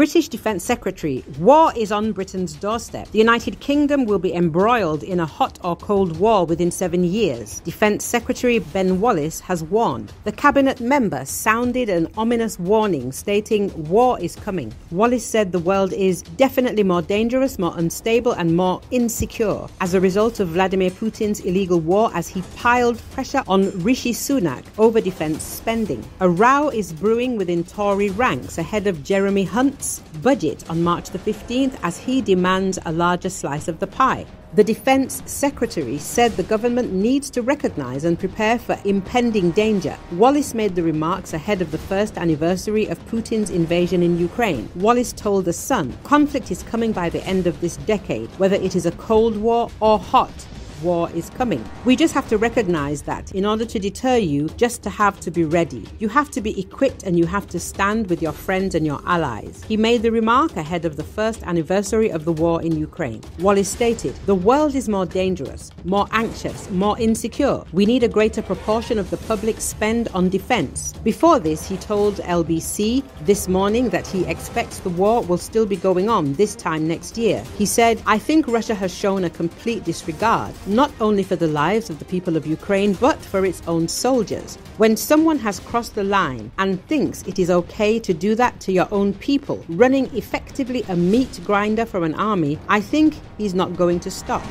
British Defence Secretary, war is on Britain's doorstep. The United Kingdom will be embroiled in a hot or cold war within seven years. Defence Secretary Ben Wallace has warned. The cabinet member sounded an ominous warning stating war is coming. Wallace said the world is definitely more dangerous, more unstable, and more insecure as a result of Vladimir Putin's illegal war as he piled pressure on Rishi Sunak over defence spending. A row is brewing within Tory ranks ahead of Jeremy Hunt's budget on March the 15th as he demands a larger slice of the pie. The Defense Secretary said the government needs to recognize and prepare for impending danger. Wallace made the remarks ahead of the first anniversary of Putin's invasion in Ukraine. Wallace told The Sun conflict is coming by the end of this decade, whether it is a Cold War or hot war is coming. We just have to recognize that in order to deter you, just to have to be ready. You have to be equipped and you have to stand with your friends and your allies. He made the remark ahead of the first anniversary of the war in Ukraine. Wallace stated, The world is more dangerous, more anxious, more insecure. We need a greater proportion of the public spend on defense. Before this, he told LBC this morning that he expects the war will still be going on this time next year. He said, I think Russia has shown a complete disregard not only for the lives of the people of Ukraine, but for its own soldiers. When someone has crossed the line and thinks it is okay to do that to your own people, running effectively a meat grinder for an army, I think he's not going to stop.